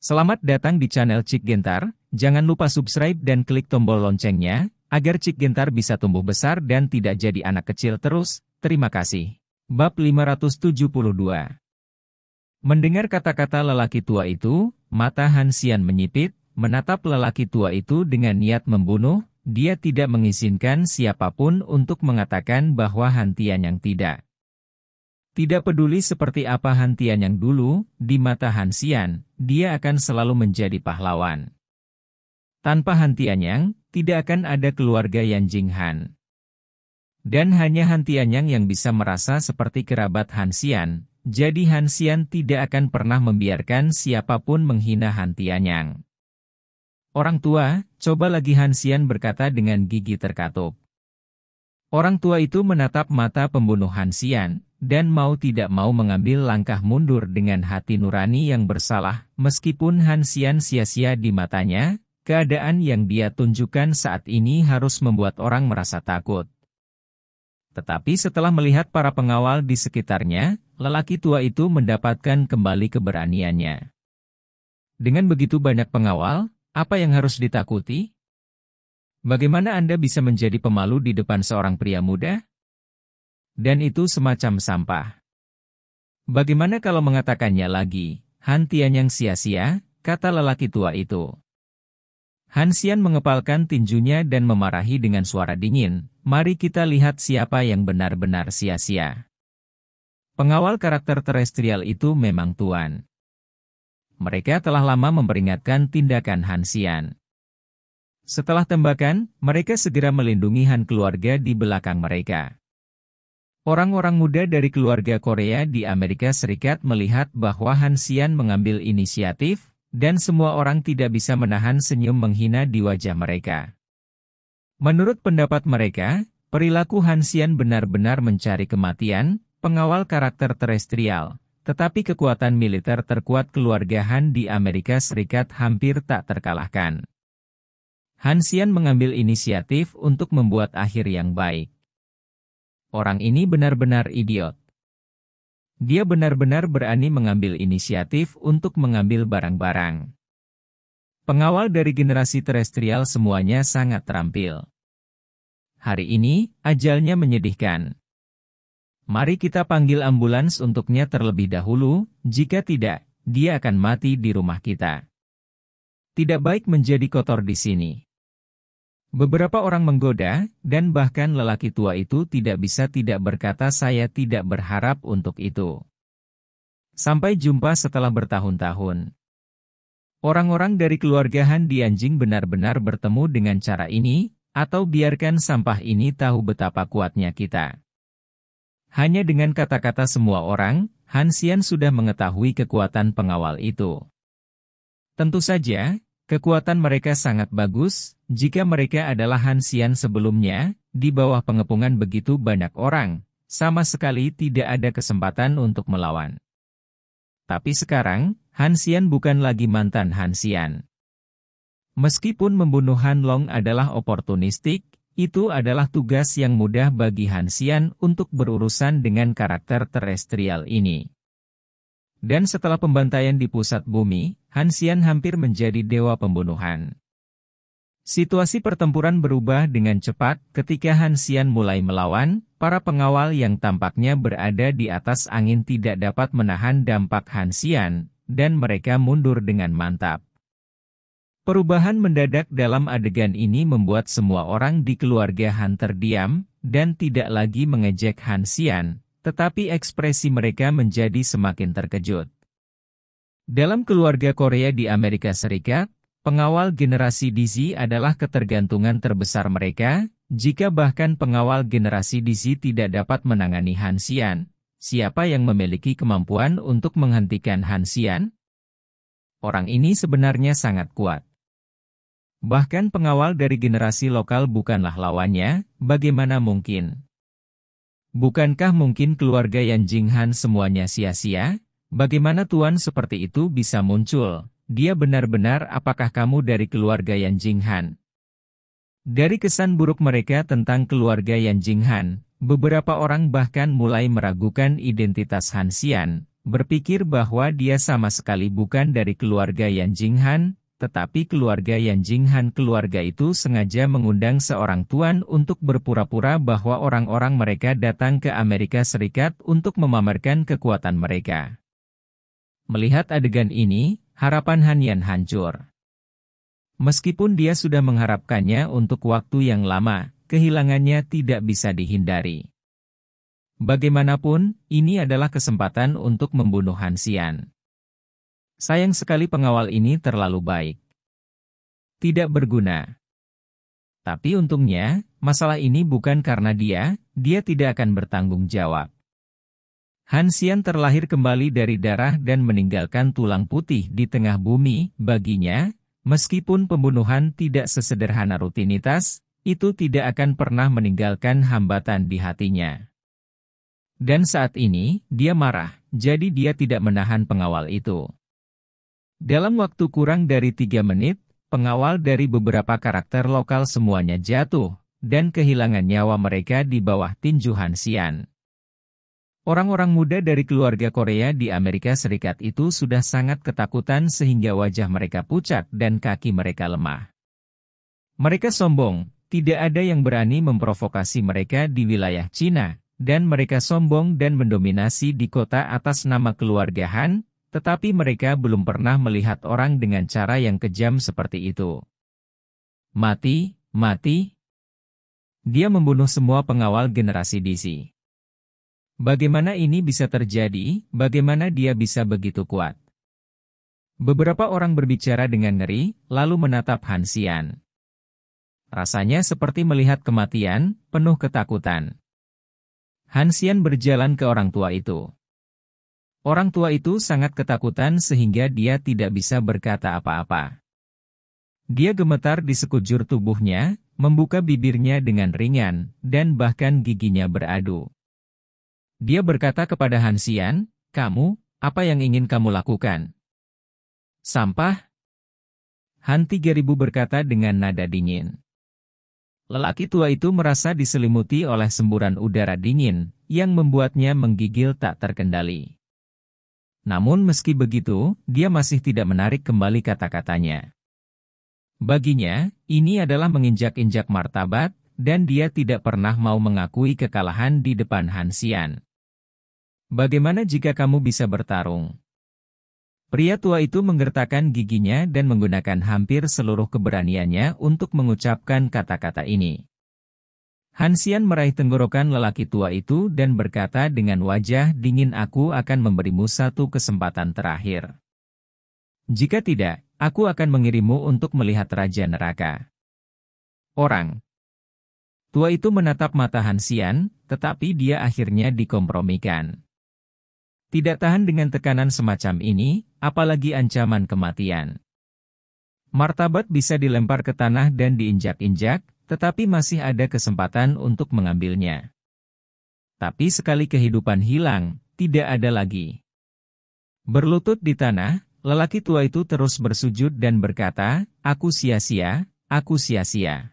Selamat datang di channel Cik Gentar, jangan lupa subscribe dan klik tombol loncengnya, agar Cik Gentar bisa tumbuh besar dan tidak jadi anak kecil terus, terima kasih. Bab 572 Mendengar kata-kata lelaki tua itu, mata Hansian menyipit, menatap lelaki tua itu dengan niat membunuh, dia tidak mengizinkan siapa pun untuk mengatakan bahwa Hantian yang tidak. Tidak peduli seperti apa Hantian yang dulu, di mata Hansian, dia akan selalu menjadi pahlawan. Tanpa Hantian yang, tidak akan ada keluarga Yan Jinghan. Dan hanya Hantian yang yang bisa merasa seperti kerabat Hansian, jadi Hansian tidak akan pernah membiarkan siapa pun menghina Hantian yang. Orang tua, coba lagi Hansian berkata dengan gigi terkatup. Orang tua itu menatap mata pembunuh Hansian, dan mau tidak mau mengambil langkah mundur dengan hati nurani yang bersalah, meskipun Hansian sia-sia di matanya, keadaan yang dia tunjukkan saat ini harus membuat orang merasa takut. Tetapi setelah melihat para pengawal di sekitarnya, lelaki tua itu mendapatkan kembali keberaniannya. Dengan begitu banyak pengawal, apa yang harus ditakuti? Bagaimana Anda bisa menjadi pemalu di depan seorang pria muda? dan itu semacam sampah. Bagaimana kalau mengatakannya lagi, Hantian yang sia-sia, kata lelaki tua itu. Hansian mengepalkan tinjunya dan memarahi dengan suara dingin, mari kita lihat siapa yang benar-benar sia-sia. Pengawal karakter terestrial itu memang tuan. Mereka telah lama memperingatkan tindakan Hansian. Setelah tembakan, mereka segera melindungi Han keluarga di belakang mereka. Orang-orang muda dari keluarga Korea di Amerika Serikat melihat bahwa Hansian mengambil inisiatif, dan semua orang tidak bisa menahan senyum menghina di wajah mereka. Menurut pendapat mereka, perilaku Hansian benar-benar mencari kematian, pengawal karakter terestrial, tetapi kekuatan militer terkuat keluarga Han di Amerika Serikat hampir tak terkalahkan. Hansian mengambil inisiatif untuk membuat akhir yang baik. Orang ini benar-benar idiot. Dia benar-benar berani mengambil inisiatif untuk mengambil barang-barang. Pengawal dari generasi terestrial semuanya sangat terampil. Hari ini, ajalnya menyedihkan. Mari kita panggil ambulans untuknya terlebih dahulu, jika tidak, dia akan mati di rumah kita. Tidak baik menjadi kotor di sini. Beberapa orang menggoda, dan bahkan lelaki tua itu tidak bisa tidak berkata saya tidak berharap untuk itu. Sampai jumpa setelah bertahun-tahun. Orang-orang dari keluarga Han Dianjing benar-benar bertemu dengan cara ini, atau biarkan sampah ini tahu betapa kuatnya kita. Hanya dengan kata-kata semua orang, Han Xian sudah mengetahui kekuatan pengawal itu. Tentu saja, Kekuatan mereka sangat bagus, jika mereka adalah Hansian sebelumnya, di bawah pengepungan begitu banyak orang, sama sekali tidak ada kesempatan untuk melawan. Tapi sekarang, Hansian bukan lagi mantan Hansian. Meskipun membunuh Han Long adalah oportunistik, itu adalah tugas yang mudah bagi Hansian untuk berurusan dengan karakter terestrial ini. Dan setelah pembantaian di pusat bumi, Hansian hampir menjadi dewa pembunuhan. Situasi pertempuran berubah dengan cepat ketika Hansian mulai melawan, para pengawal yang tampaknya berada di atas angin tidak dapat menahan dampak Hansian, dan mereka mundur dengan mantap. Perubahan mendadak dalam adegan ini membuat semua orang di keluarga Han terdiam, dan tidak lagi mengejek Hansian, tetapi ekspresi mereka menjadi semakin terkejut. Dalam keluarga Korea di Amerika Serikat, pengawal generasi DZ adalah ketergantungan terbesar mereka, jika bahkan pengawal generasi DZ tidak dapat menangani Hansian, siapa yang memiliki kemampuan untuk menghentikan Hansian? Orang ini sebenarnya sangat kuat. Bahkan pengawal dari generasi lokal bukanlah lawannya, bagaimana mungkin? Bukankah mungkin keluarga Yan Jinghan semuanya sia-sia? Bagaimana tuan seperti itu bisa muncul? Dia benar-benar apakah kamu dari keluarga Yan Jinghan? Dari kesan buruk mereka tentang keluarga Yan Jinghan, beberapa orang bahkan mulai meragukan identitas Han Xian, berpikir bahwa dia sama sekali bukan dari keluarga Yan Jinghan, tetapi keluarga Yan Jinghan keluarga itu sengaja mengundang seorang tuan untuk berpura-pura bahwa orang-orang mereka datang ke Amerika Serikat untuk memamerkan kekuatan mereka. Melihat adegan ini, harapan Han Yan hancur. Meskipun dia sudah mengharapkannya untuk waktu yang lama, kehilangannya tidak bisa dihindari. Bagaimanapun, ini adalah kesempatan untuk membunuh Hansian. Sayang sekali pengawal ini terlalu baik. Tidak berguna. Tapi untungnya, masalah ini bukan karena dia, dia tidak akan bertanggung jawab. Hansian terlahir kembali dari darah dan meninggalkan tulang putih di tengah bumi, baginya, meskipun pembunuhan tidak sesederhana rutinitas, itu tidak akan pernah meninggalkan hambatan di hatinya. Dan saat ini, dia marah, jadi dia tidak menahan pengawal itu. Dalam waktu kurang dari tiga menit, pengawal dari beberapa karakter lokal semuanya jatuh, dan kehilangan nyawa mereka di bawah tinju Hansian. Orang-orang muda dari keluarga Korea di Amerika Serikat itu sudah sangat ketakutan sehingga wajah mereka pucat dan kaki mereka lemah. Mereka sombong, tidak ada yang berani memprovokasi mereka di wilayah Cina, dan mereka sombong dan mendominasi di kota atas nama keluarga Han, tetapi mereka belum pernah melihat orang dengan cara yang kejam seperti itu. Mati, mati. Dia membunuh semua pengawal generasi DC. Bagaimana ini bisa terjadi, bagaimana dia bisa begitu kuat? Beberapa orang berbicara dengan ngeri, lalu menatap Han Xian. Rasanya seperti melihat kematian, penuh ketakutan. Hansian berjalan ke orang tua itu. Orang tua itu sangat ketakutan sehingga dia tidak bisa berkata apa-apa. Dia gemetar di sekujur tubuhnya, membuka bibirnya dengan ringan, dan bahkan giginya beradu. Dia berkata kepada Hansian, kamu, apa yang ingin kamu lakukan? Sampah? Han 3000 berkata dengan nada dingin. Lelaki tua itu merasa diselimuti oleh semburan udara dingin, yang membuatnya menggigil tak terkendali. Namun meski begitu, dia masih tidak menarik kembali kata-katanya. Baginya, ini adalah menginjak-injak martabat, dan dia tidak pernah mau mengakui kekalahan di depan Hansian. Bagaimana jika kamu bisa bertarung? Pria tua itu menggertakkan giginya dan menggunakan hampir seluruh keberaniannya untuk mengucapkan kata-kata ini. Hansian meraih tenggorokan lelaki tua itu dan berkata dengan wajah dingin aku akan memberimu satu kesempatan terakhir. Jika tidak, aku akan mengirimmu untuk melihat Raja Neraka. Orang Tua itu menatap mata Hansian, tetapi dia akhirnya dikompromikan. Tidak tahan dengan tekanan semacam ini, apalagi ancaman kematian. Martabat bisa dilempar ke tanah dan diinjak-injak, tetapi masih ada kesempatan untuk mengambilnya. Tapi sekali kehidupan hilang, tidak ada lagi. Berlutut di tanah, lelaki tua itu terus bersujud dan berkata, Aku sia-sia, aku sia-sia.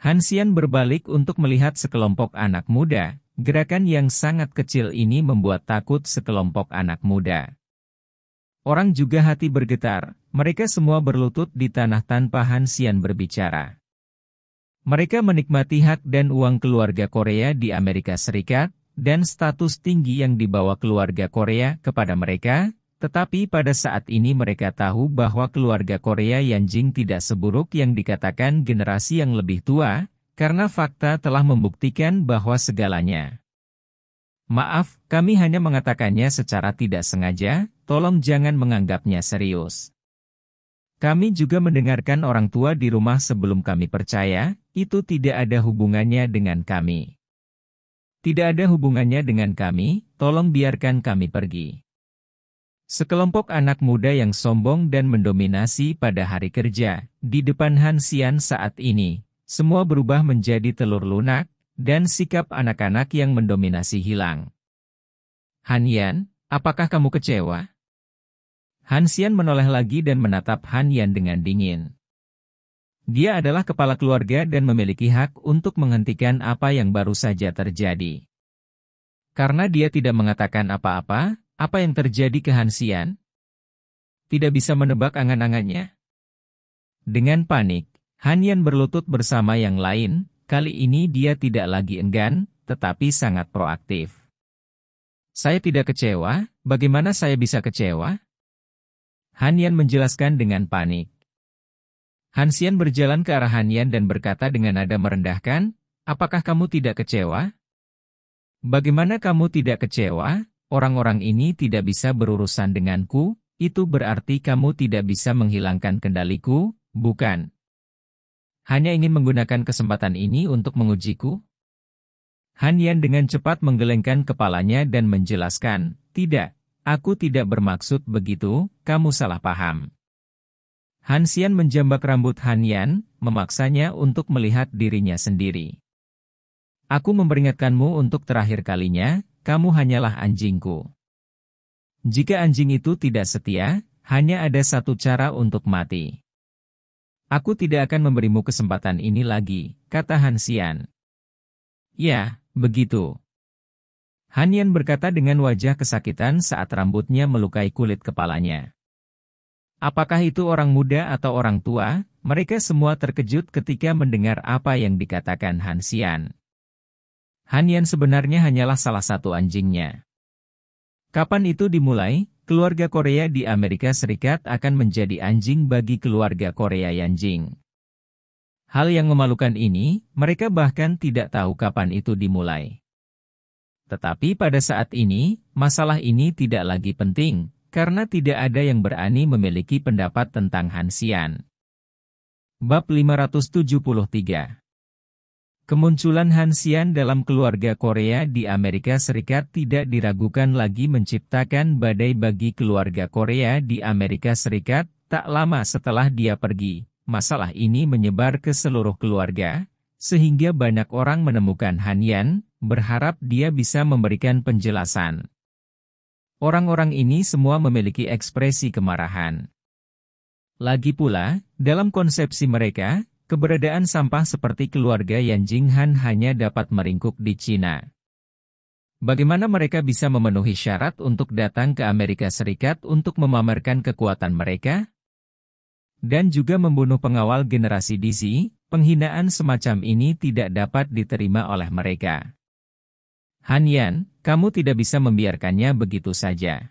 Hansian berbalik untuk melihat sekelompok anak muda, Gerakan yang sangat kecil ini membuat takut sekelompok anak muda. Orang juga hati bergetar, mereka semua berlutut di tanah tanpa Hansian berbicara. Mereka menikmati hak dan uang keluarga Korea di Amerika Serikat, dan status tinggi yang dibawa keluarga Korea kepada mereka, tetapi pada saat ini mereka tahu bahwa keluarga Korea Yanjing tidak seburuk yang dikatakan generasi yang lebih tua, karena fakta telah membuktikan bahwa segalanya. Maaf, kami hanya mengatakannya secara tidak sengaja, tolong jangan menganggapnya serius. Kami juga mendengarkan orang tua di rumah sebelum kami percaya, itu tidak ada hubungannya dengan kami. Tidak ada hubungannya dengan kami, tolong biarkan kami pergi. Sekelompok anak muda yang sombong dan mendominasi pada hari kerja, di depan Hansian saat ini, semua berubah menjadi telur lunak, dan sikap anak-anak yang mendominasi hilang. Han Yan, apakah kamu kecewa? Han Xian menoleh lagi dan menatap Han Yan dengan dingin. Dia adalah kepala keluarga dan memiliki hak untuk menghentikan apa yang baru saja terjadi. Karena dia tidak mengatakan apa-apa, Apa yang terjadi ke Hansian? Tidak bisa menebak angan-angannya. Dengan panik, Hanyan berlutut bersama yang lain, kali ini dia tidak lagi enggan, tetapi sangat proaktif. Saya tidak kecewa, bagaimana saya bisa kecewa? Hanyan menjelaskan dengan panik. Hansian berjalan ke arah Hanyan dan berkata dengan nada merendahkan, apakah kamu tidak kecewa? Bagaimana kamu tidak kecewa? Orang-orang ini tidak bisa berurusan denganku, itu berarti kamu tidak bisa menghilangkan kendaliku, bukan? Hanya ingin menggunakan kesempatan ini untuk mengujiku? Han Yan dengan cepat menggelengkan kepalanya dan menjelaskan, tidak, aku tidak bermaksud begitu, kamu salah paham. Han Xian menjambak rambut Han Yan, memaksanya untuk melihat dirinya sendiri. Aku memperingatkanmu untuk terakhir kalinya, kamu hanyalah anjingku. Jika anjing itu tidak setia, hanya ada satu cara untuk mati. Aku tidak akan memberimu kesempatan ini lagi, kata Hansian. Ya, begitu. Hanyan berkata dengan wajah kesakitan saat rambutnya melukai kulit kepalanya. Apakah itu orang muda atau orang tua? Mereka semua terkejut ketika mendengar apa yang dikatakan Hansian. Hanyan sebenarnya hanyalah salah satu anjingnya. Kapan itu dimulai? keluarga Korea di Amerika Serikat akan menjadi anjing bagi keluarga Korea Yanjing. Hal yang memalukan ini, mereka bahkan tidak tahu kapan itu dimulai. Tetapi pada saat ini, masalah ini tidak lagi penting, karena tidak ada yang berani memiliki pendapat tentang Hansian. Bab 573 Kemunculan Hansian dalam keluarga Korea di Amerika Serikat tidak diragukan lagi menciptakan badai bagi keluarga Korea di Amerika Serikat, tak lama setelah dia pergi. Masalah ini menyebar ke seluruh keluarga, sehingga banyak orang menemukan Hanyan, berharap dia bisa memberikan penjelasan. Orang-orang ini semua memiliki ekspresi kemarahan. Lagi pula, dalam konsepsi mereka, Keberadaan sampah seperti keluarga Yan Jinghan hanya dapat meringkuk di Cina. Bagaimana mereka bisa memenuhi syarat untuk datang ke Amerika Serikat untuk memamerkan kekuatan mereka? Dan juga membunuh pengawal generasi DC, penghinaan semacam ini tidak dapat diterima oleh mereka. Han Yan, kamu tidak bisa membiarkannya begitu saja.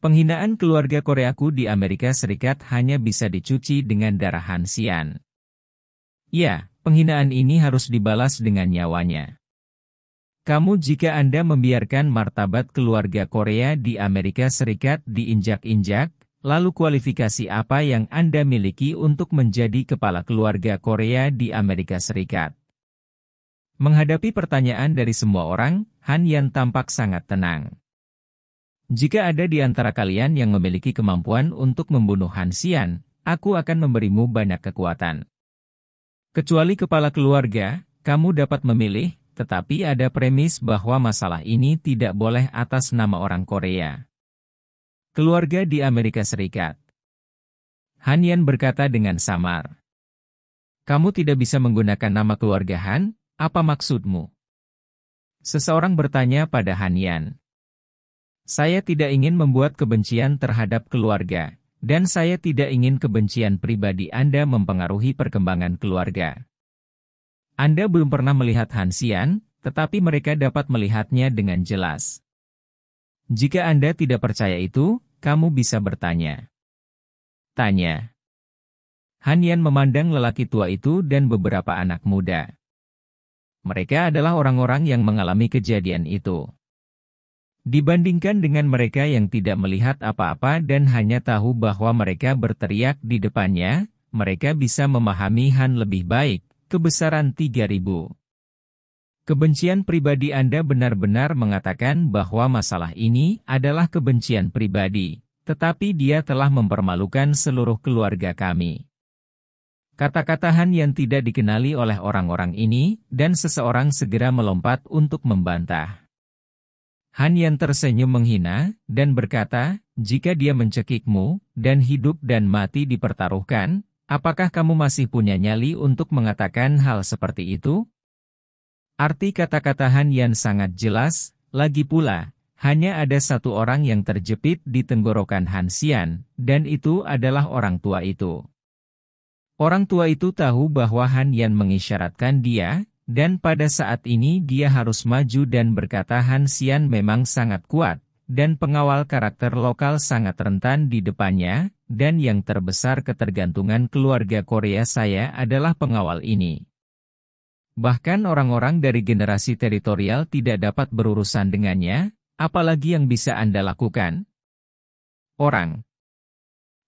Penghinaan keluarga Koreaku di Amerika Serikat hanya bisa dicuci dengan darah Han Xian. Ya, penghinaan ini harus dibalas dengan nyawanya. Kamu jika Anda membiarkan martabat keluarga Korea di Amerika Serikat diinjak-injak, lalu kualifikasi apa yang Anda miliki untuk menjadi kepala keluarga Korea di Amerika Serikat? Menghadapi pertanyaan dari semua orang, Han Yan tampak sangat tenang. Jika ada di antara kalian yang memiliki kemampuan untuk membunuh Han Xian, aku akan memberimu banyak kekuatan. Kecuali kepala keluarga, kamu dapat memilih, tetapi ada premis bahwa masalah ini tidak boleh atas nama orang Korea. Keluarga di Amerika Serikat Han Yan berkata dengan samar. Kamu tidak bisa menggunakan nama keluarga Han, apa maksudmu? Seseorang bertanya pada Han Yan. Saya tidak ingin membuat kebencian terhadap keluarga, dan saya tidak ingin kebencian pribadi Anda mempengaruhi perkembangan keluarga. Anda belum pernah melihat Hansian, tetapi mereka dapat melihatnya dengan jelas. Jika Anda tidak percaya itu, kamu bisa bertanya. Tanya. Hanyan memandang lelaki tua itu dan beberapa anak muda. Mereka adalah orang-orang yang mengalami kejadian itu. Dibandingkan dengan mereka yang tidak melihat apa-apa dan hanya tahu bahwa mereka berteriak di depannya, mereka bisa memahami Han lebih baik, kebesaran 3000. Kebencian pribadi Anda benar-benar mengatakan bahwa masalah ini adalah kebencian pribadi, tetapi dia telah mempermalukan seluruh keluarga kami. Kata-kata Han yang tidak dikenali oleh orang-orang ini, dan seseorang segera melompat untuk membantah. Han Yan tersenyum menghina, dan berkata, jika dia mencekikmu, dan hidup dan mati dipertaruhkan, apakah kamu masih punya nyali untuk mengatakan hal seperti itu? Arti kata-kata Han Yan sangat jelas, lagi pula, hanya ada satu orang yang terjepit di tenggorokan Han Xian, dan itu adalah orang tua itu. Orang tua itu tahu bahwa Han Yan mengisyaratkan dia, dan pada saat ini dia harus maju dan berkata Han Xian memang sangat kuat, dan pengawal karakter lokal sangat rentan di depannya, dan yang terbesar ketergantungan keluarga Korea saya adalah pengawal ini. Bahkan orang-orang dari generasi teritorial tidak dapat berurusan dengannya, Apalagi yang bisa Anda lakukan? Orang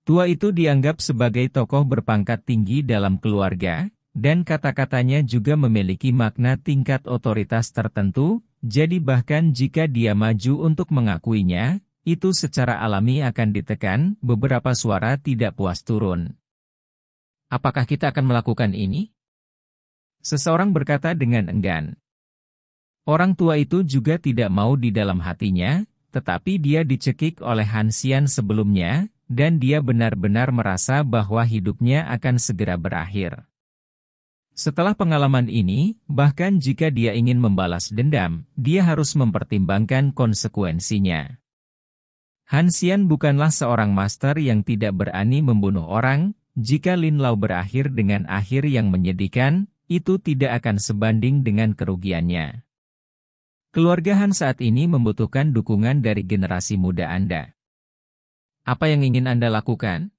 tua itu dianggap sebagai tokoh berpangkat tinggi dalam keluarga, dan kata-katanya juga memiliki makna tingkat otoritas tertentu, jadi bahkan jika dia maju untuk mengakuinya, itu secara alami akan ditekan, beberapa suara tidak puas turun. Apakah kita akan melakukan ini? Seseorang berkata dengan enggan. Orang tua itu juga tidak mau di dalam hatinya, tetapi dia dicekik oleh Hansian sebelumnya, dan dia benar-benar merasa bahwa hidupnya akan segera berakhir. Setelah pengalaman ini, bahkan jika dia ingin membalas dendam, dia harus mempertimbangkan konsekuensinya. Hansian bukanlah seorang master yang tidak berani membunuh orang, jika Lin Lao berakhir dengan akhir yang menyedihkan, itu tidak akan sebanding dengan kerugiannya. Keluarga Han saat ini membutuhkan dukungan dari generasi muda Anda. Apa yang ingin Anda lakukan?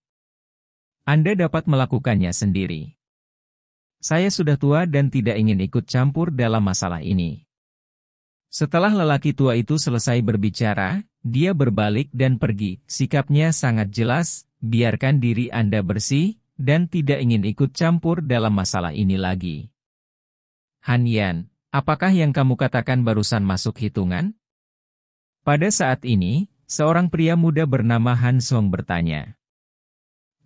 Anda dapat melakukannya sendiri. Saya sudah tua dan tidak ingin ikut campur dalam masalah ini. Setelah lelaki tua itu selesai berbicara, dia berbalik dan pergi. Sikapnya sangat jelas, biarkan diri Anda bersih, dan tidak ingin ikut campur dalam masalah ini lagi. Han Yan, Apakah yang kamu katakan barusan masuk hitungan? Pada saat ini, seorang pria muda bernama Han Song bertanya.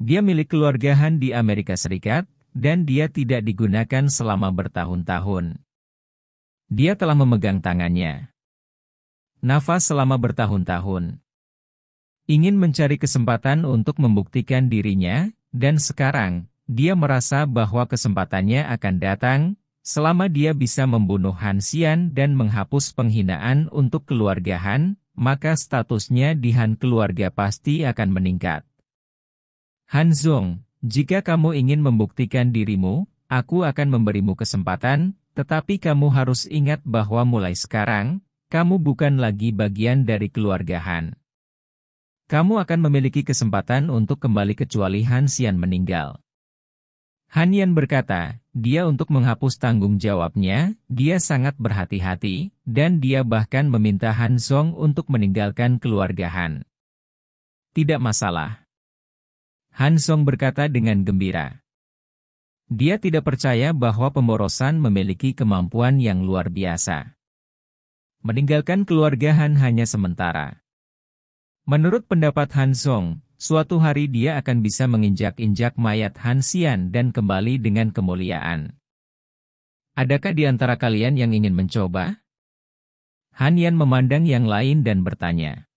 Dia milik keluarga Han di Amerika Serikat, dan dia tidak digunakan selama bertahun-tahun. Dia telah memegang tangannya. Nafas selama bertahun-tahun. Ingin mencari kesempatan untuk membuktikan dirinya, dan sekarang, dia merasa bahwa kesempatannya akan datang, Selama dia bisa membunuh Han Xian dan menghapus penghinaan untuk keluarga Han, maka statusnya di Han keluarga pasti akan meningkat. Han Zong, jika kamu ingin membuktikan dirimu, aku akan memberimu kesempatan, tetapi kamu harus ingat bahwa mulai sekarang, kamu bukan lagi bagian dari keluarga Han. Kamu akan memiliki kesempatan untuk kembali kecuali Han Xian meninggal. Han Yan berkata, dia untuk menghapus tanggung jawabnya, dia sangat berhati-hati, dan dia bahkan meminta Han Song untuk meninggalkan keluarga Han. Tidak masalah. Han Song berkata dengan gembira. Dia tidak percaya bahwa pemborosan memiliki kemampuan yang luar biasa. Meninggalkan keluarga Han hanya sementara. Menurut pendapat Han Song, Suatu hari dia akan bisa menginjak-injak mayat Han Xian dan kembali dengan kemuliaan. Adakah di antara kalian yang ingin mencoba? Han Yan memandang yang lain dan bertanya.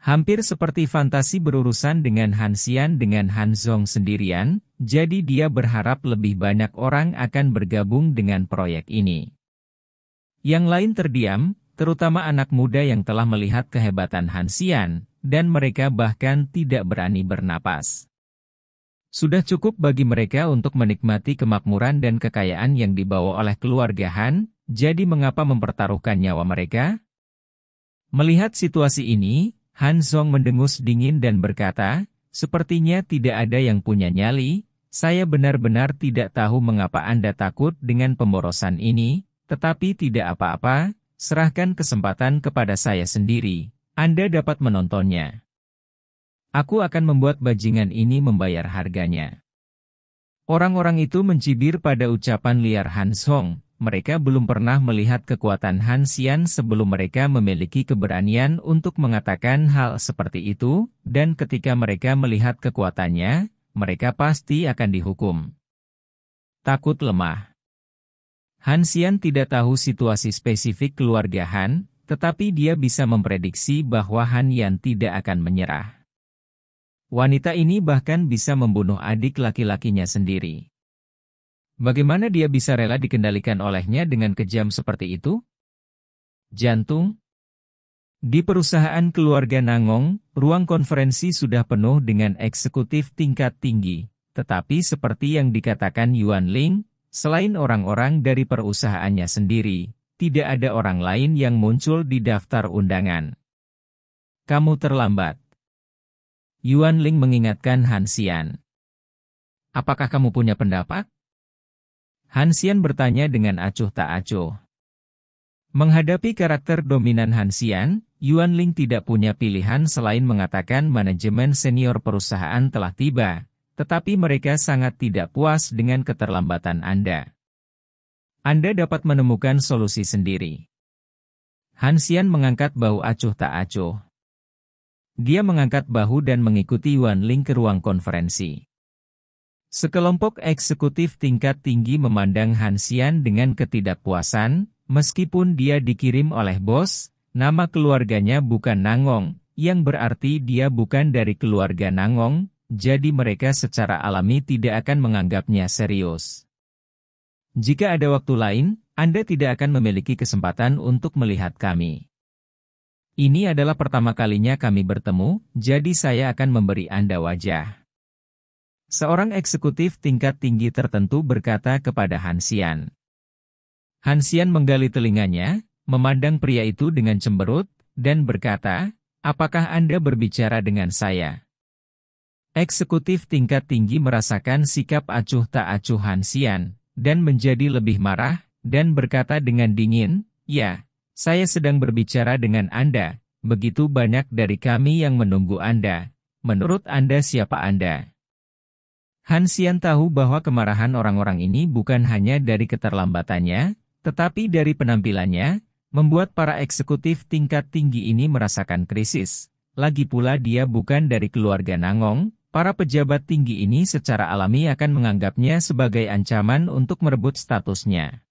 Hampir seperti fantasi berurusan dengan Han Xian dengan Han Zong sendirian, jadi dia berharap lebih banyak orang akan bergabung dengan proyek ini. Yang lain terdiam, terutama anak muda yang telah melihat kehebatan Han Xian, dan mereka bahkan tidak berani bernapas. Sudah cukup bagi mereka untuk menikmati kemakmuran dan kekayaan yang dibawa oleh keluarga Han, jadi mengapa mempertaruhkan nyawa mereka? Melihat situasi ini, Han Zong mendengus dingin dan berkata, Sepertinya tidak ada yang punya nyali, saya benar-benar tidak tahu mengapa Anda takut dengan pemborosan ini, tetapi tidak apa-apa, serahkan kesempatan kepada saya sendiri, anda dapat menontonnya. Aku akan membuat bajingan ini membayar harganya. Orang-orang itu mencibir pada ucapan liar Han Song. Mereka belum pernah melihat kekuatan Han Xian sebelum mereka memiliki keberanian untuk mengatakan hal seperti itu, dan ketika mereka melihat kekuatannya, mereka pasti akan dihukum. Takut lemah Han Xian tidak tahu situasi spesifik keluarga Han, tetapi dia bisa memprediksi bahwa Han Yan tidak akan menyerah. Wanita ini bahkan bisa membunuh adik laki-lakinya sendiri. Bagaimana dia bisa rela dikendalikan olehnya dengan kejam seperti itu? Jantung? Di perusahaan keluarga Nangong, ruang konferensi sudah penuh dengan eksekutif tingkat tinggi. Tetapi seperti yang dikatakan Yuan Ling, selain orang-orang dari perusahaannya sendiri, tidak ada orang lain yang muncul di daftar undangan. Kamu terlambat. Yuan Ling mengingatkan Han Xian. Apakah kamu punya pendapat? Han Xian bertanya dengan acuh tak acuh. Menghadapi karakter dominan Han Xian, Yuan Ling tidak punya pilihan selain mengatakan manajemen senior perusahaan telah tiba, tetapi mereka sangat tidak puas dengan keterlambatan Anda. Anda dapat menemukan solusi sendiri. Han Xian mengangkat bahu acuh tak acuh. Dia mengangkat bahu dan mengikuti Yuan Ling ke ruang konferensi. Sekelompok eksekutif tingkat tinggi memandang Han Xian dengan ketidakpuasan, Meskipun dia dikirim oleh bos, nama keluarganya bukan Nangong, yang berarti dia bukan dari keluarga Nangong, jadi mereka secara alami tidak akan menganggapnya serius. Jika ada waktu lain, Anda tidak akan memiliki kesempatan untuk melihat kami. Ini adalah pertama kalinya kami bertemu, jadi saya akan memberi Anda wajah. Seorang eksekutif tingkat tinggi tertentu berkata kepada Hansian. Hansian menggali telinganya, memandang pria itu dengan cemberut, dan berkata, apakah Anda berbicara dengan saya? Eksekutif tingkat tinggi merasakan sikap acuh tak acuh Hansian, dan menjadi lebih marah, dan berkata dengan dingin, ya, saya sedang berbicara dengan Anda, begitu banyak dari kami yang menunggu Anda. Menurut Anda siapa Anda? Hansian tahu bahwa kemarahan orang-orang ini bukan hanya dari keterlambatannya, tetapi dari penampilannya, membuat para eksekutif tingkat tinggi ini merasakan krisis. Lagi pula dia bukan dari keluarga Nangong, para pejabat tinggi ini secara alami akan menganggapnya sebagai ancaman untuk merebut statusnya.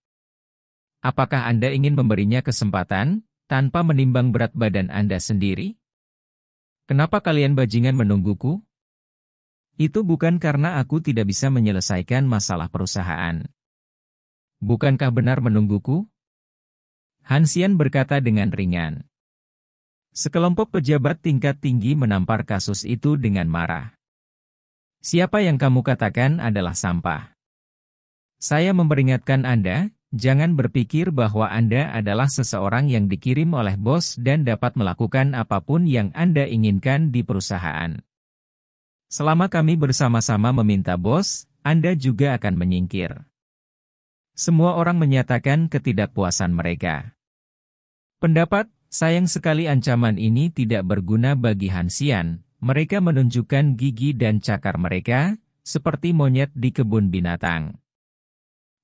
Apakah Anda ingin memberinya kesempatan, tanpa menimbang berat badan Anda sendiri? Kenapa kalian bajingan menungguku? Itu bukan karena aku tidak bisa menyelesaikan masalah perusahaan. Bukankah benar menungguku? Hansian berkata dengan ringan. Sekelompok pejabat tingkat tinggi menampar kasus itu dengan marah. Siapa yang kamu katakan adalah sampah? Saya memperingatkan Anda, jangan berpikir bahwa Anda adalah seseorang yang dikirim oleh bos dan dapat melakukan apa pun yang Anda inginkan di perusahaan. Selama kami bersama-sama meminta bos, Anda juga akan menyingkir. Semua orang menyatakan ketidakpuasan mereka. Pendapat, sayang sekali ancaman ini tidak berguna bagi Hansian, mereka menunjukkan gigi dan cakar mereka, seperti monyet di kebun binatang.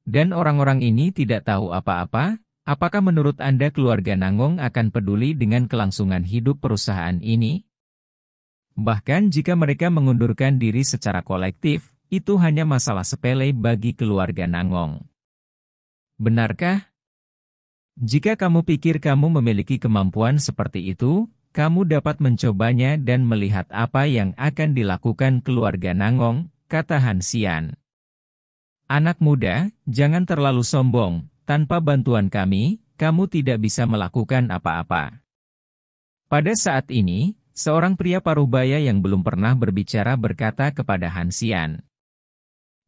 Dan orang-orang ini tidak tahu apa-apa, apakah menurut Anda keluarga Nangong akan peduli dengan kelangsungan hidup perusahaan ini? Bahkan jika mereka mengundurkan diri secara kolektif, itu hanya masalah sepele bagi keluarga Nangong. Benarkah? Jika kamu pikir kamu memiliki kemampuan seperti itu, kamu dapat mencobanya dan melihat apa yang akan dilakukan keluarga Nangong, kata Hansian. Anak muda, jangan terlalu sombong, tanpa bantuan kami, kamu tidak bisa melakukan apa-apa. Pada saat ini, seorang pria parubaya yang belum pernah berbicara berkata kepada Hansian.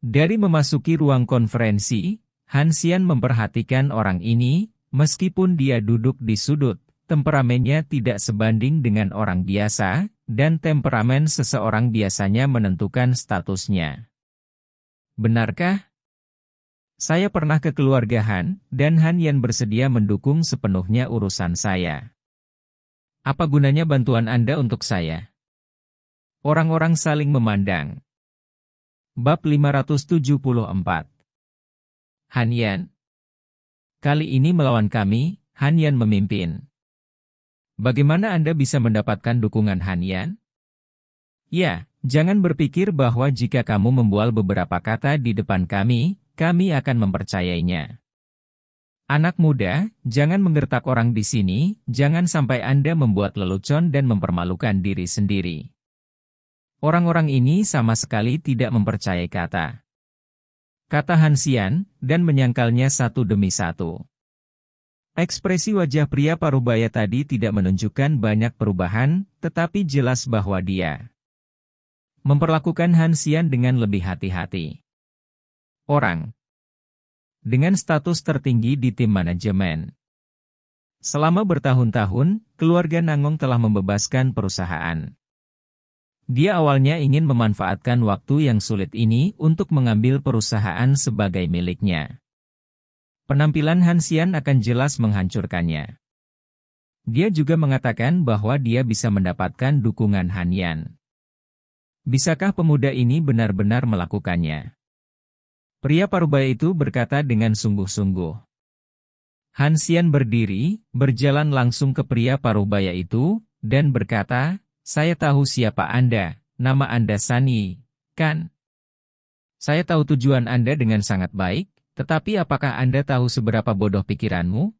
Dari memasuki ruang konferensi, Hansian memperhatikan orang ini, meskipun dia duduk di sudut, temperamennya tidak sebanding dengan orang biasa, dan temperamen seseorang biasanya menentukan statusnya. Benarkah? Saya pernah ke keluarga Han, dan Han Yan bersedia mendukung sepenuhnya urusan saya. Apa gunanya bantuan Anda untuk saya? Orang-orang saling memandang. Bab 574 Han Yan. Kali ini melawan kami, Han Yan memimpin. Bagaimana Anda bisa mendapatkan dukungan Han Yan? Ya, jangan berpikir bahwa jika kamu membual beberapa kata di depan kami, kami akan mempercayainya. Anak muda, jangan menggertak orang di sini, jangan sampai Anda membuat lelucon dan mempermalukan diri sendiri. Orang-orang ini sama sekali tidak mempercayai kata kata Hansian, dan menyangkalnya satu demi satu. Ekspresi wajah pria parubaya tadi tidak menunjukkan banyak perubahan, tetapi jelas bahwa dia memperlakukan Hansian dengan lebih hati-hati. Orang dengan status tertinggi di tim manajemen. Selama bertahun-tahun, keluarga Nangong telah membebaskan perusahaan. Dia awalnya ingin memanfaatkan waktu yang sulit ini untuk mengambil perusahaan sebagai miliknya. Penampilan Hansian akan jelas menghancurkannya. Dia juga mengatakan bahwa dia bisa mendapatkan dukungan Hanyan. Bisakah pemuda ini benar-benar melakukannya? Pria parubaya itu berkata dengan sungguh-sungguh. Hansian berdiri, berjalan langsung ke pria parubaya itu, dan berkata, saya tahu siapa Anda, nama Anda Sani, kan? Saya tahu tujuan Anda dengan sangat baik, tetapi apakah Anda tahu seberapa bodoh pikiranmu?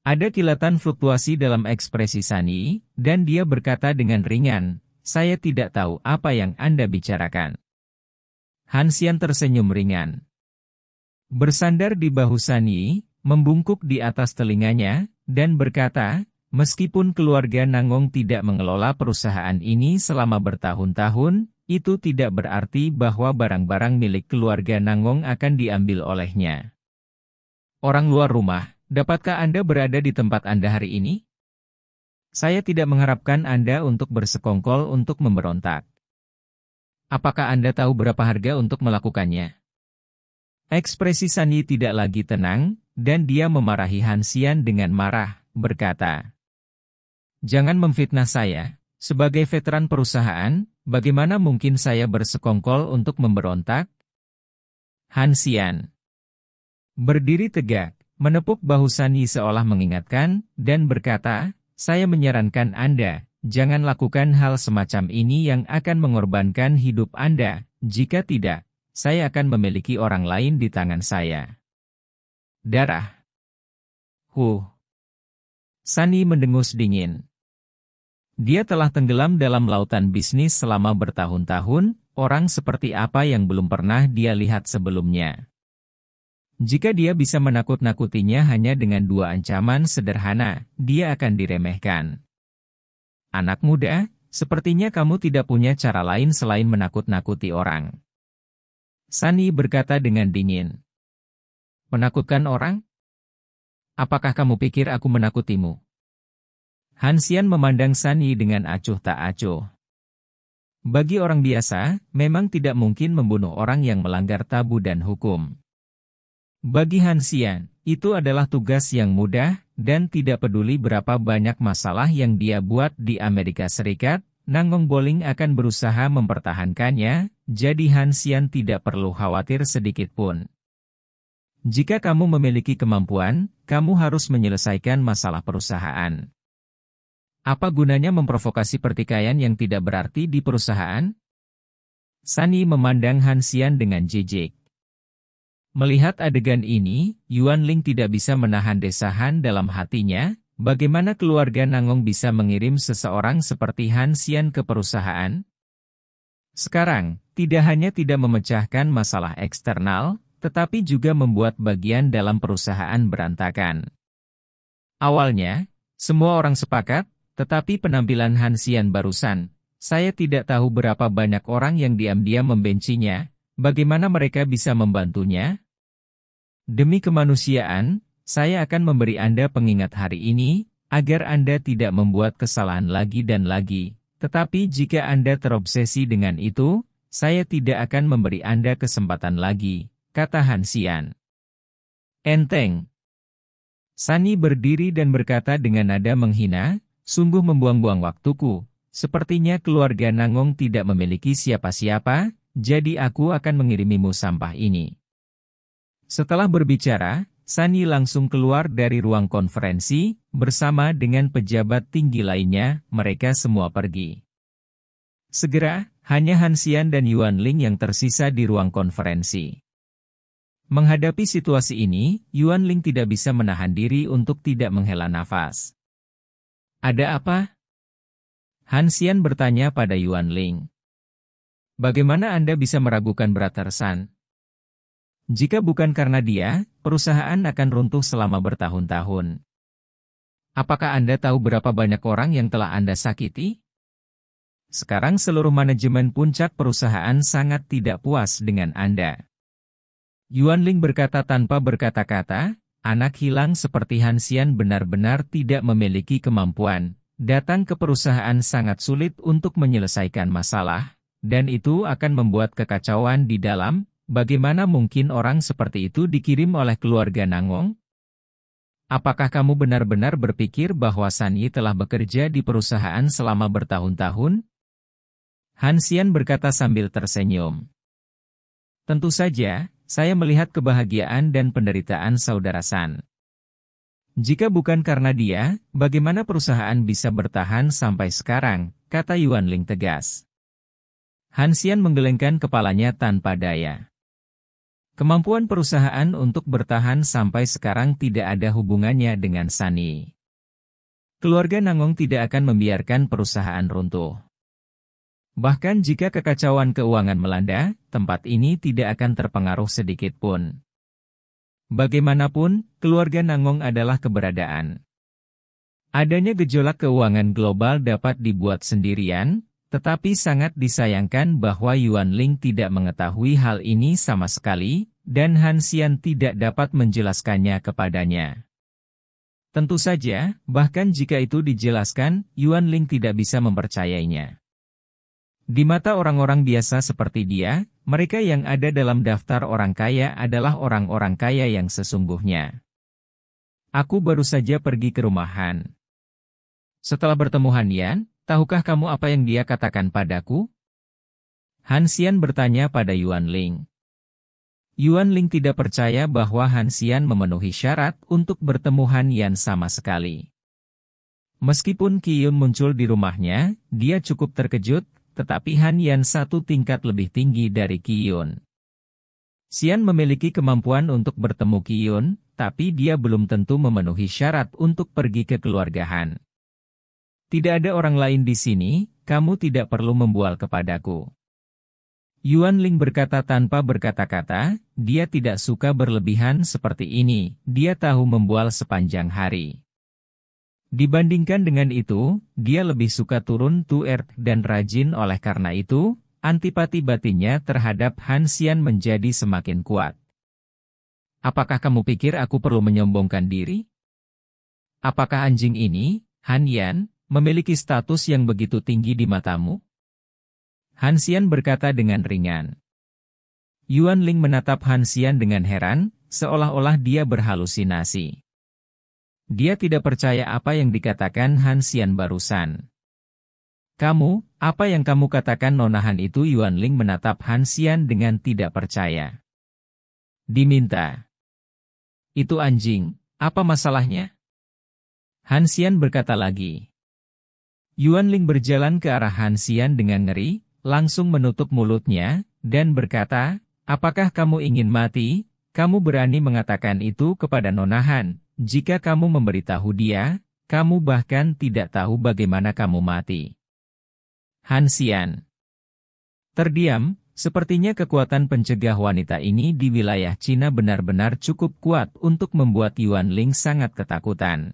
Ada kilatan fluktuasi dalam ekspresi Sani, dan dia berkata dengan ringan, saya tidak tahu apa yang Anda bicarakan. Hansian tersenyum ringan. Bersandar di bahu Sani, membungkuk di atas telinganya, dan berkata, Meskipun keluarga Nangong tidak mengelola perusahaan ini selama bertahun-tahun, itu tidak berarti bahwa barang-barang milik keluarga Nangong akan diambil olehnya. Orang luar rumah, dapatkah Anda berada di tempat Anda hari ini? Saya tidak mengharapkan Anda untuk bersekongkol untuk memberontak. Apakah Anda tahu berapa harga untuk melakukannya? Ekspresi Sani tidak lagi tenang, dan dia memarahi Hansian dengan marah, berkata, Jangan memfitnah saya. Sebagai veteran perusahaan, bagaimana mungkin saya bersekongkol untuk memberontak? Hansian berdiri tegak, menepuk bahu Sani seolah mengingatkan, dan berkata, saya menyarankan Anda, jangan lakukan hal semacam ini yang akan mengorbankan hidup Anda, jika tidak, saya akan memiliki orang lain di tangan saya. Darah. Huh. Sani mendengus dingin. Dia telah tenggelam dalam lautan bisnis selama bertahun-tahun, orang seperti apa yang belum pernah dia lihat sebelumnya. Jika dia bisa menakut-nakutinya hanya dengan dua ancaman sederhana, dia akan diremehkan. Anak muda, sepertinya kamu tidak punya cara lain selain menakut-nakuti orang. Sani berkata dengan dingin. Menakutkan orang? Apakah kamu pikir aku menakutimu? Hansian memandang Sani dengan acuh tak acuh. Bagi orang biasa, memang tidak mungkin membunuh orang yang melanggar tabu dan hukum. Bagi Hansian, itu adalah tugas yang mudah, dan tidak peduli berapa banyak masalah yang dia buat di Amerika Serikat, Nangong Boling akan berusaha mempertahankannya, jadi Hansian tidak perlu khawatir sedikit pun. Jika kamu memiliki kemampuan, kamu harus menyelesaikan masalah perusahaan. Apa gunanya memprovokasi pertikaian yang tidak berarti di perusahaan? Sani memandang Hansian dengan jijik. Melihat adegan ini, Yuan Ling tidak bisa menahan desahan dalam hatinya, bagaimana keluarga Nangong bisa mengirim seseorang seperti Hansian ke perusahaan? Sekarang, tidak hanya tidak memecahkan masalah eksternal, tetapi juga membuat bagian dalam perusahaan berantakan. Awalnya, semua orang sepakat, tetapi penampilan Hansian barusan, saya tidak tahu berapa banyak orang yang diam-diam membencinya, bagaimana mereka bisa membantunya? Demi kemanusiaan, saya akan memberi Anda pengingat hari ini, agar Anda tidak membuat kesalahan lagi dan lagi. Tetapi jika Anda terobsesi dengan itu, saya tidak akan memberi Anda kesempatan lagi, kata Hansian. Enteng. Sani berdiri dan berkata dengan nada menghina, Sungguh membuang-buang waktuku. Sepertinya keluarga Nangong tidak memiliki siapa-siapa, jadi aku akan mengirimimu sampah ini. Setelah berbicara, Sani langsung keluar dari ruang konferensi, bersama dengan pejabat tinggi lainnya, mereka semua pergi. Segera, hanya Hansian dan Yuan Ling yang tersisa di ruang konferensi. Menghadapi situasi ini, Yuan Ling tidak bisa menahan diri untuk tidak menghela nafas. Ada apa? Hansian bertanya pada Yuan Ling. Bagaimana Anda bisa meragukan Brother San? Jika bukan karena dia, perusahaan akan runtuh selama bertahun-tahun. Apakah Anda tahu berapa banyak orang yang telah Anda sakiti? Sekarang seluruh manajemen puncak perusahaan sangat tidak puas dengan Anda. Yuan Ling berkata tanpa berkata-kata, anak hilang seperti Hansian benar-benar tidak memiliki kemampuan. Datang ke perusahaan sangat sulit untuk menyelesaikan masalah, dan itu akan membuat kekacauan di dalam. Bagaimana mungkin orang seperti itu dikirim oleh keluarga Nangong? Apakah kamu benar-benar berpikir bahwa Sanyi telah bekerja di perusahaan selama bertahun-tahun? Hansian berkata sambil tersenyum. Tentu saja, saya melihat kebahagiaan dan penderitaan saudara San. Jika bukan karena dia, bagaimana perusahaan bisa bertahan sampai sekarang, kata Yuan Ling tegas. Hansian menggelengkan kepalanya tanpa daya. Kemampuan perusahaan untuk bertahan sampai sekarang tidak ada hubungannya dengan Sani. Keluarga Nangong tidak akan membiarkan perusahaan runtuh. Bahkan jika kekacauan keuangan melanda, tempat ini tidak akan terpengaruh sedikit pun. Bagaimanapun, keluarga Nangong adalah keberadaan. Adanya gejolak keuangan global dapat dibuat sendirian, tetapi sangat disayangkan bahwa Yuan Ling tidak mengetahui hal ini sama sekali, dan Han Xian tidak dapat menjelaskannya kepadanya. Tentu saja, bahkan jika itu dijelaskan, Yuan Ling tidak bisa mempercayainya. Di mata orang-orang biasa seperti dia, mereka yang ada dalam daftar orang kaya adalah orang-orang kaya yang sesungguhnya. Aku baru saja pergi ke rumah Han. Setelah bertemu Han Yan, Tahukah kamu apa yang dia katakan padaku? Han Xian bertanya pada Yuan Ling. Yuan Ling tidak percaya bahwa Han Xian memenuhi syarat untuk bertemu Han Yan sama sekali. Meskipun Qiyun muncul di rumahnya, dia cukup terkejut, tetapi Han Yan satu tingkat lebih tinggi dari Qiyun. Xian memiliki kemampuan untuk bertemu Qiyun, tapi dia belum tentu memenuhi syarat untuk pergi ke keluarga Han. Tidak ada orang lain di sini, kamu tidak perlu membual kepadaku. Yuan Ling berkata tanpa berkata-kata, dia tidak suka berlebihan seperti ini, dia tahu membual sepanjang hari. Dibandingkan dengan itu, dia lebih suka turun to earth dan rajin oleh karena itu, antipati batinnya terhadap Han Xian menjadi semakin kuat. Apakah kamu pikir aku perlu menyombongkan diri? Apakah anjing ini, Han Yan, memiliki status yang begitu tinggi di matamu? Hansian berkata dengan ringan. Yuan Ling menatap Hansian dengan heran, seolah-olah dia berhalusinasi. Dia tidak percaya apa yang dikatakan Hansian barusan. Kamu, apa yang kamu katakan nonahan itu Yuan Ling menatap Hansian dengan tidak percaya. Diminta. Itu anjing, apa masalahnya? Hansian berkata lagi. Yuan Ling berjalan ke arah Han Xian dengan ngeri, langsung menutup mulutnya, dan berkata, Apakah kamu ingin mati? Kamu berani mengatakan itu kepada Nonahan, jika kamu memberitahu dia, kamu bahkan tidak tahu bagaimana kamu mati. Han Xian Terdiam, sepertinya kekuatan pencegah wanita ini di wilayah Cina benar-benar cukup kuat untuk membuat Yuan Ling sangat ketakutan.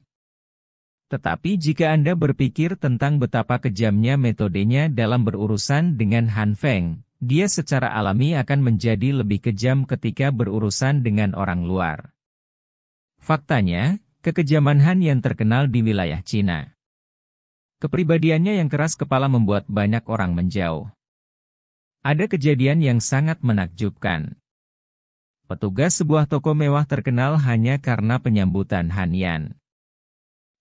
Tetapi jika Anda berpikir tentang betapa kejamnya metodenya dalam berurusan dengan Han Feng, dia secara alami akan menjadi lebih kejam ketika berurusan dengan orang luar. Faktanya, kekejaman Han yang terkenal di wilayah Cina. Kepribadiannya yang keras kepala membuat banyak orang menjauh. Ada kejadian yang sangat menakjubkan. Petugas sebuah toko mewah terkenal hanya karena penyambutan Han Yan.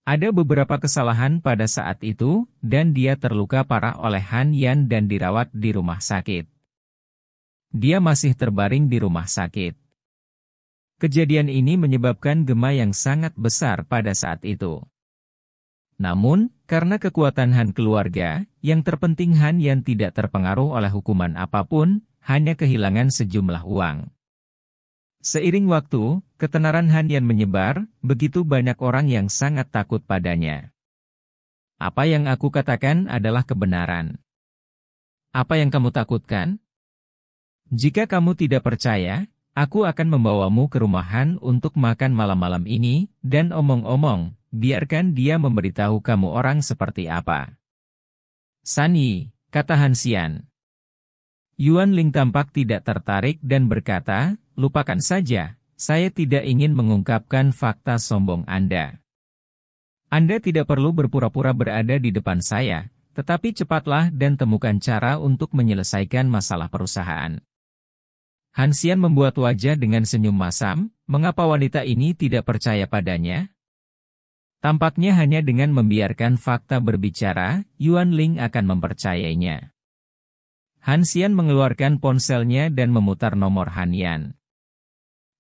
Ada beberapa kesalahan pada saat itu, dan dia terluka parah oleh Han Yan dan dirawat di rumah sakit. Dia masih terbaring di rumah sakit. Kejadian ini menyebabkan gema yang sangat besar pada saat itu. Namun, karena kekuatan Han keluarga, yang terpenting Han Yan tidak terpengaruh oleh hukuman apa pun, hanya kehilangan sejumlah uang. Seiring waktu, ketenaran Han Yan menyebar, begitu banyak orang yang sangat takut padanya. Apa yang aku katakan adalah kebenaran. Apa yang kamu takutkan? Jika kamu tidak percaya, aku akan membawamu ke rumahan untuk makan malam-malam ini, dan omong-omong, biarkan dia memberitahu kamu orang seperti apa. Sani, kata Hansian. Yuan Ling tampak tidak tertarik dan berkata, lupakan saja, saya tidak ingin mengungkapkan fakta sombong Anda. Anda tidak perlu berpura-pura berada di depan saya, tetapi cepatlah dan temukan cara untuk menyelesaikan masalah perusahaan. Hansian membuat wajah dengan senyum masam, mengapa wanita ini tidak percaya padanya? Tampaknya hanya dengan membiarkan fakta berbicara, Yuan Ling akan mempercayainya. Hansian mengeluarkan ponselnya dan memutar nomor Hanyan.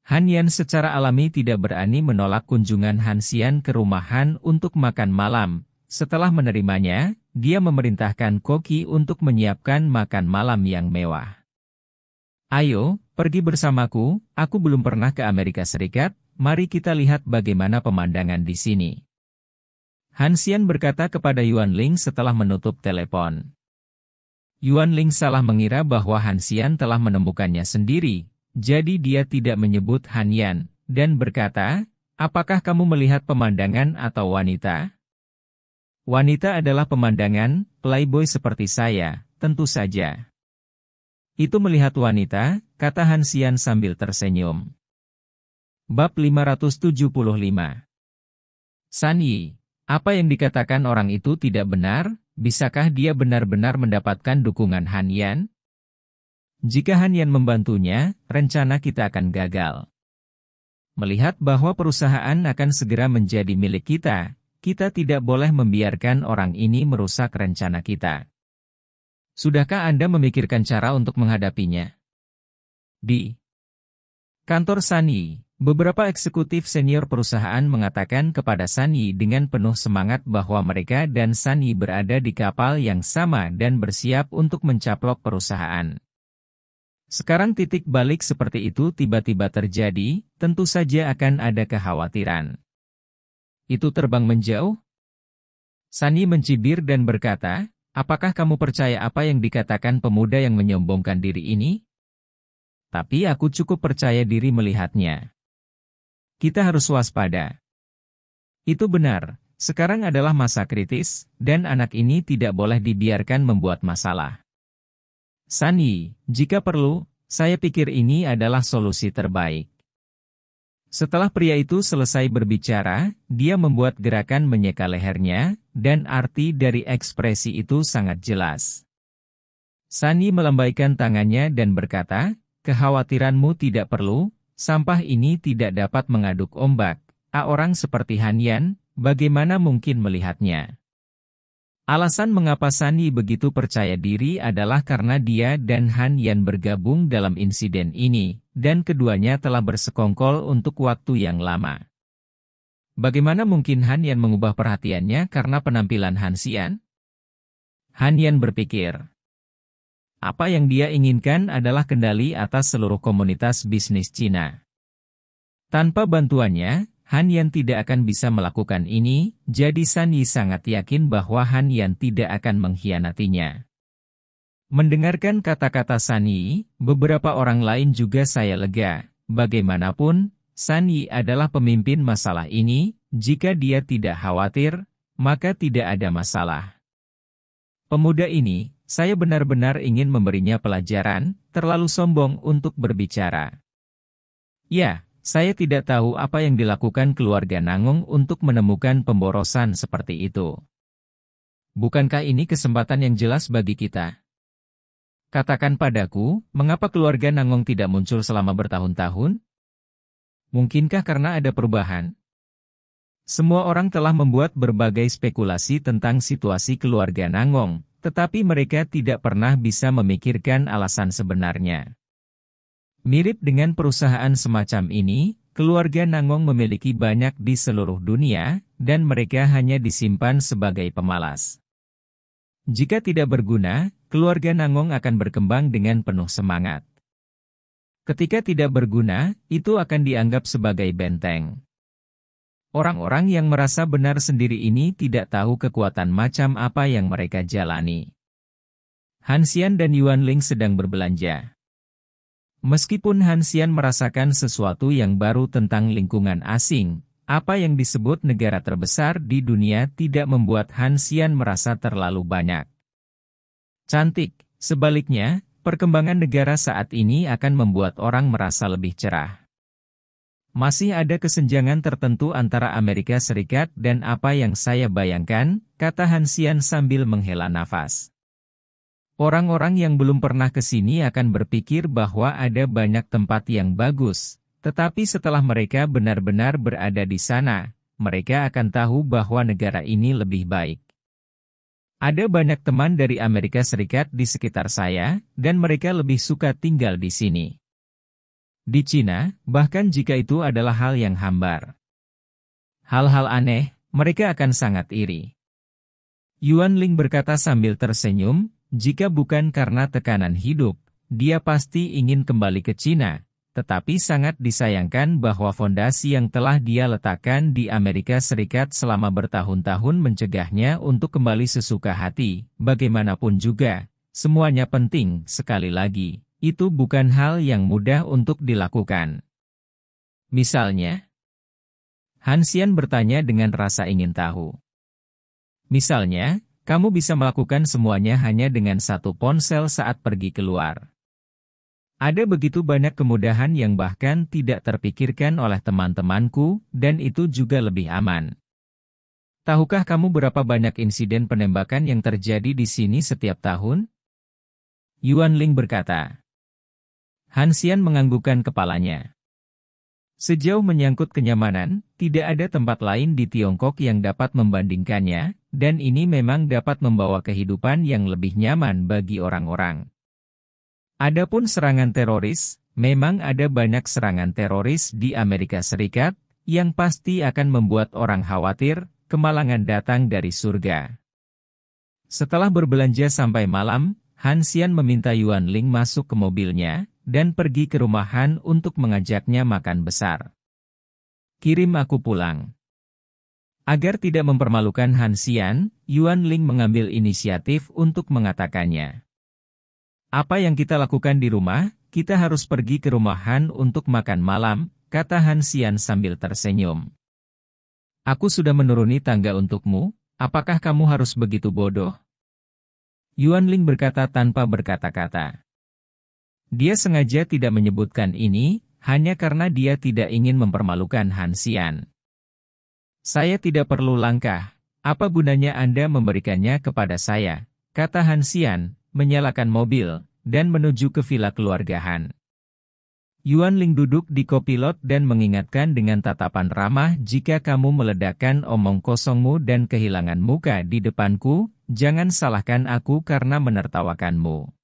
Hanyan secara alami tidak berani menolak kunjungan Hansian ke rumahan untuk makan malam. Setelah menerimanya, dia memerintahkan Koki untuk menyiapkan makan malam yang mewah. Ayo, pergi bersamaku, aku belum pernah ke Amerika Serikat, mari kita lihat bagaimana pemandangan di sini. Hansian berkata kepada Yuan Ling setelah menutup telepon. Yuan Ling salah mengira bahwa Hansian telah menemukannya sendiri, jadi dia tidak menyebut Hanyan, dan berkata, apakah kamu melihat pemandangan atau wanita? Wanita adalah pemandangan, playboy seperti saya, tentu saja. Itu melihat wanita, kata Hansian sambil tersenyum. Bab 575 Sanyi, apa yang dikatakan orang itu tidak benar, bisakah dia benar-benar mendapatkan dukungan Hanyan? Jika Hanyan membantunya, rencana kita akan gagal. Melihat bahwa perusahaan akan segera menjadi milik kita, kita tidak boleh membiarkan orang ini merusak rencana kita. Sudahkah Anda memikirkan cara untuk menghadapinya? Di kantor Sani, beberapa eksekutif senior perusahaan mengatakan kepada Sani dengan penuh semangat bahwa mereka dan Sani berada di kapal yang sama dan bersiap untuk mencaplok perusahaan. Sekarang titik balik seperti itu tiba-tiba terjadi, tentu saja akan ada kekhawatiran. Itu terbang menjauh? Sani mencibir dan berkata, Apakah kamu percaya apa yang dikatakan pemuda yang menyombongkan diri ini? Tapi aku cukup percaya diri melihatnya. Kita harus waspada. Itu benar, sekarang adalah masa kritis, dan anak ini tidak boleh dibiarkan membuat masalah. Sani, jika perlu, saya pikir ini adalah solusi terbaik. Setelah pria itu selesai berbicara, dia membuat gerakan menyeka lehernya, dan arti dari ekspresi itu sangat jelas. Sani melambaikan tangannya dan berkata, kekhawatiranmu tidak perlu, sampah ini tidak dapat mengaduk ombak. A orang seperti Hanyan, bagaimana mungkin melihatnya? Alasan mengapa Sani begitu percaya diri adalah karena dia dan Han Yan bergabung dalam insiden ini, dan keduanya telah bersekongkol untuk waktu yang lama. Bagaimana mungkin Han Yan mengubah perhatiannya karena penampilan Han Xian? Han Yan berpikir. Apa yang dia inginkan adalah kendali atas seluruh komunitas bisnis Cina. Tanpa bantuannya, Han Yan tidak akan bisa melakukan ini, jadi San Yi sangat yakin bahwa Han Yan tidak akan mengkhianatinya. Mendengarkan kata-kata San Yi, beberapa orang lain juga saya lega. Bagaimanapun, San Yi adalah pemimpin masalah ini, jika dia tidak khawatir, maka tidak ada masalah. Pemuda ini, saya benar-benar ingin memberinya pelajaran, terlalu sombong untuk berbicara. Ya, saya tidak tahu apa yang dilakukan keluarga Nangung untuk menemukan pemborosan seperti itu. Bukankah ini kesempatan yang jelas bagi kita? Katakan padaku, mengapa keluarga Nangung tidak muncul selama bertahun-tahun? Mungkinkah karena ada perubahan? Semua orang telah membuat berbagai spekulasi tentang situasi keluarga Nangong, tetapi mereka tidak pernah bisa memikirkan alasan sebenarnya. Mirip dengan perusahaan semacam ini, keluarga Nangong memiliki banyak di seluruh dunia, dan mereka hanya disimpan sebagai pemalas. Jika tidak berguna, keluarga Nangong akan berkembang dengan penuh semangat. Ketika tidak berguna, itu akan dianggap sebagai benteng. Orang-orang yang merasa benar sendiri ini tidak tahu kekuatan macam apa yang mereka jalani. Hansian dan Yuan Ling sedang berbelanja. Meskipun Hansian merasakan sesuatu yang baru tentang lingkungan asing, apa yang disebut negara terbesar di dunia tidak membuat Hansian merasa terlalu banyak. Cantik, sebaliknya, perkembangan negara saat ini akan membuat orang merasa lebih cerah. Masih ada kesenjangan tertentu antara Amerika Serikat dan apa yang saya bayangkan, kata Hansian sambil menghela nafas. Orang-orang yang belum pernah ke sini akan berpikir bahwa ada banyak tempat yang bagus, tetapi setelah mereka benar-benar berada di sana, mereka akan tahu bahwa negara ini lebih baik. Ada banyak teman dari Amerika Serikat di sekitar saya, dan mereka lebih suka tinggal di sini. Di Cina, bahkan jika itu adalah hal yang hambar. Hal-hal aneh, mereka akan sangat iri. Yuan Ling berkata sambil tersenyum, jika bukan karena tekanan hidup, dia pasti ingin kembali ke Cina, tetapi sangat disayangkan bahwa fondasi yang telah dia letakkan di Amerika Serikat selama bertahun-tahun mencegahnya untuk kembali sesuka hati. Bagaimanapun juga, semuanya penting, sekali lagi, itu bukan hal yang mudah untuk dilakukan. Misalnya, Hansian bertanya dengan rasa ingin tahu. Misalnya, kamu bisa melakukan semuanya hanya dengan satu ponsel saat pergi keluar. Ada begitu banyak kemudahan yang bahkan tidak terpikirkan oleh teman-temanku, dan itu juga lebih aman. Tahukah kamu berapa banyak insiden penembakan yang terjadi di sini setiap tahun? Yuan Ling berkata. Hansian menganggukkan kepalanya. Sejauh menyangkut kenyamanan, tidak ada tempat lain di Tiongkok yang dapat membandingkannya, dan ini memang dapat membawa kehidupan yang lebih nyaman bagi orang-orang. Adapun serangan teroris, memang ada banyak serangan teroris di Amerika Serikat, yang pasti akan membuat orang khawatir, kemalangan datang dari surga. Setelah berbelanja sampai malam, Hansian meminta Yuan Ling masuk ke mobilnya, dan pergi ke rumahan untuk mengajaknya makan besar. Kirim aku pulang. Agar tidak mempermalukan Han Xian, Yuan Ling mengambil inisiatif untuk mengatakannya. Apa yang kita lakukan di rumah, kita harus pergi ke rumahan untuk makan malam, kata Han Xian sambil tersenyum. Aku sudah menuruni tangga untukmu, apakah kamu harus begitu bodoh? Yuan Ling berkata tanpa berkata-kata. Dia sengaja tidak menyebutkan ini, hanya karena dia tidak ingin mempermalukan Han Xian. Saya tidak perlu langkah, apa gunanya Anda memberikannya kepada saya, kata Han Xian, menyalakan mobil, dan menuju ke villa keluarga Han. Yuan Ling duduk di kopilot dan mengingatkan dengan tatapan ramah jika kamu meledakkan omong kosongmu dan kehilangan muka di depanku, jangan salahkan aku karena menertawakanmu.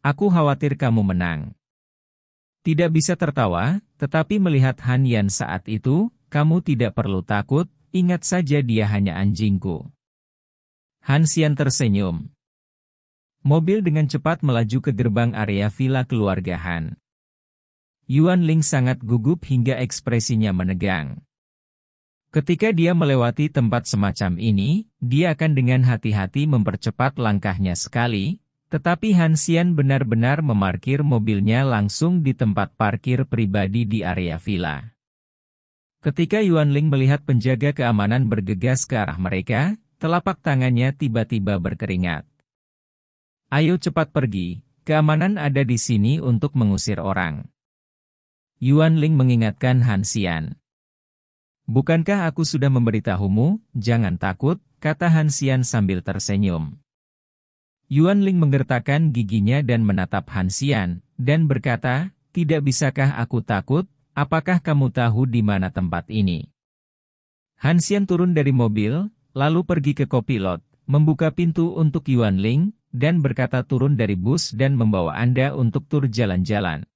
Aku khawatir kamu menang. Tidak bisa tertawa, tetapi melihat Han Yan saat itu, kamu tidak perlu takut, ingat saja dia hanya anjingku. Han Xian tersenyum. Mobil dengan cepat melaju ke gerbang area villa keluarga Han. Yuan Ling sangat gugup hingga ekspresinya menegang. Ketika dia melewati tempat semacam ini, dia akan dengan hati-hati mempercepat langkahnya sekali, tetapi Hansian benar-benar memarkir mobilnya langsung di tempat parkir pribadi di area villa. Ketika Yuan Ling melihat penjaga keamanan bergegas ke arah mereka, telapak tangannya tiba-tiba berkeringat. Ayo cepat pergi, keamanan ada di sini untuk mengusir orang. Yuan Ling mengingatkan Hansian. Bukankah aku sudah memberitahumu, jangan takut, kata Hansian sambil tersenyum. Yuan Ling menggertakkan giginya dan menatap Han Xian, dan berkata, tidak bisakah aku takut, apakah kamu tahu di mana tempat ini? Han Xian turun dari mobil, lalu pergi ke kopilot, membuka pintu untuk Yuan Ling, dan berkata turun dari bus dan membawa Anda untuk tur jalan-jalan.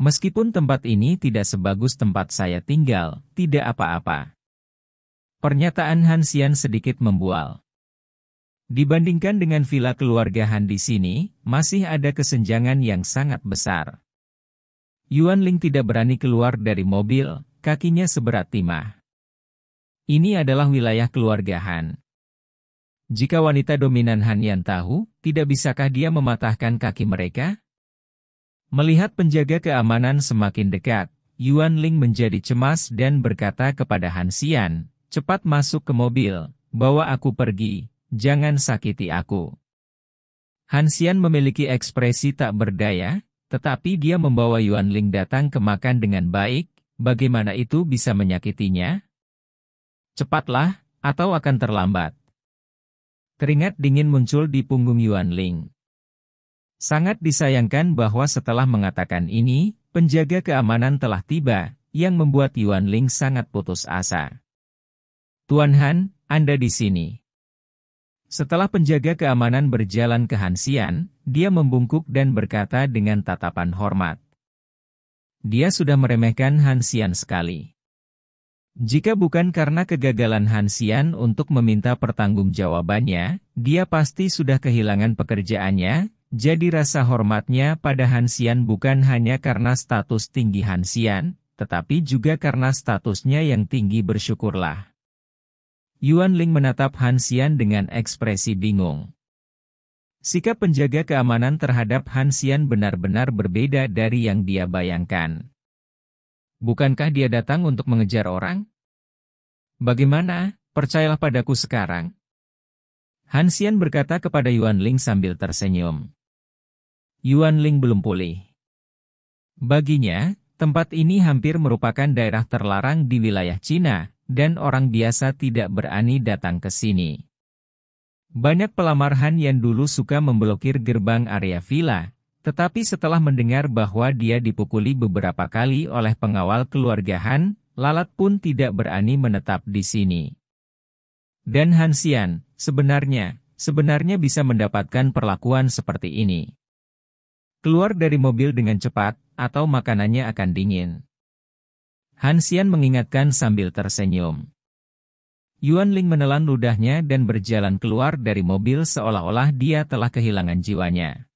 Meskipun tempat ini tidak sebagus tempat saya tinggal, tidak apa-apa. Pernyataan Han Xian sedikit membual. Dibandingkan dengan villa keluarga Han di sini, masih ada kesenjangan yang sangat besar. Yuan Ling tidak berani keluar dari mobil, kakinya seberat timah. Ini adalah wilayah keluarga Han. Jika wanita dominan Han yang tahu, tidak bisakah dia mematahkan kaki mereka? Melihat penjaga keamanan semakin dekat, Yuan Ling menjadi cemas dan berkata kepada Han Xian, cepat masuk ke mobil, bawa aku pergi, jangan sakiti aku. Han Xian memiliki ekspresi tak berdaya, tetapi dia membawa Yuan Ling datang ke makan dengan baik, bagaimana itu bisa menyakitinya? Cepatlah, atau akan terlambat. Keringat dingin muncul di punggung Yuan Ling. Sangat disayangkan bahwa setelah mengatakan ini, penjaga keamanan telah tiba, yang membuat Yuan Ling sangat putus asa. Tuan Han, Anda di sini. Setelah penjaga keamanan berjalan ke Han Xian, dia membungkuk dan berkata dengan tatapan hormat. Dia sudah meremehkan Han Xian sekali. Jika bukan karena kegagalan Han Xian untuk meminta pertanggungjawabannya, dia pasti sudah kehilangan pekerjaannya, jadi rasa hormatnya pada Han Xian bukan hanya karena status tinggi Han Xian, tetapi juga karena statusnya yang tinggi bersyukurlah. Yuan Ling menatap Han Xian dengan ekspresi bingung. Sikap penjaga keamanan terhadap Han Xian benar-benar berbeda dari yang dia bayangkan. Bukankah dia datang untuk mengejar orang? Bagaimana, percayalah padaku sekarang. Han Xian berkata kepada Yuan Ling sambil tersenyum. Yuan Ling belum pulih. Baginya, tempat ini hampir merupakan daerah terlarang di wilayah Cina, dan orang biasa tidak berani datang ke sini. Banyak pelamar Han yang dulu suka memblokir gerbang area villa, tetapi setelah mendengar bahwa dia dipukuli beberapa kali oleh pengawal keluarga Han, Lalat pun tidak berani menetap di sini. Dan Han Xian, sebenarnya, sebenarnya bisa mendapatkan perlakuan seperti ini. Keluar dari mobil dengan cepat, atau makanannya akan dingin. Han Xian mengingatkan sambil tersenyum. Yuan Ling menelan ludahnya dan berjalan keluar dari mobil seolah-olah dia telah kehilangan jiwanya.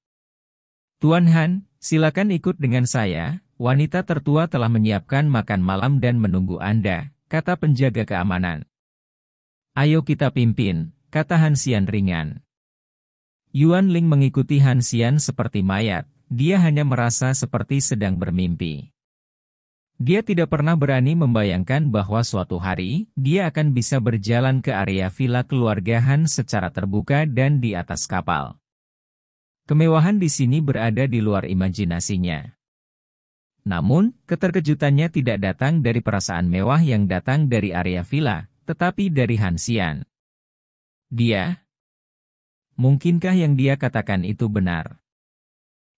Tuan Han, silakan ikut dengan saya, wanita tertua telah menyiapkan makan malam dan menunggu Anda, kata penjaga keamanan. Ayo kita pimpin, kata Han Xian ringan. Yuan Ling mengikuti Han Xian seperti mayat, dia hanya merasa seperti sedang bermimpi. Dia tidak pernah berani membayangkan bahwa suatu hari, dia akan bisa berjalan ke area villa keluarga Han secara terbuka dan di atas kapal. Kemewahan di sini berada di luar imajinasinya. Namun, keterkejutannya tidak datang dari perasaan mewah yang datang dari area villa, tetapi dari Han Xian. Dia? Mungkinkah yang dia katakan itu benar?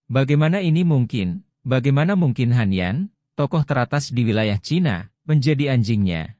Bagaimana ini mungkin? Bagaimana mungkin Han Yan, tokoh teratas di wilayah Cina, menjadi anjingnya?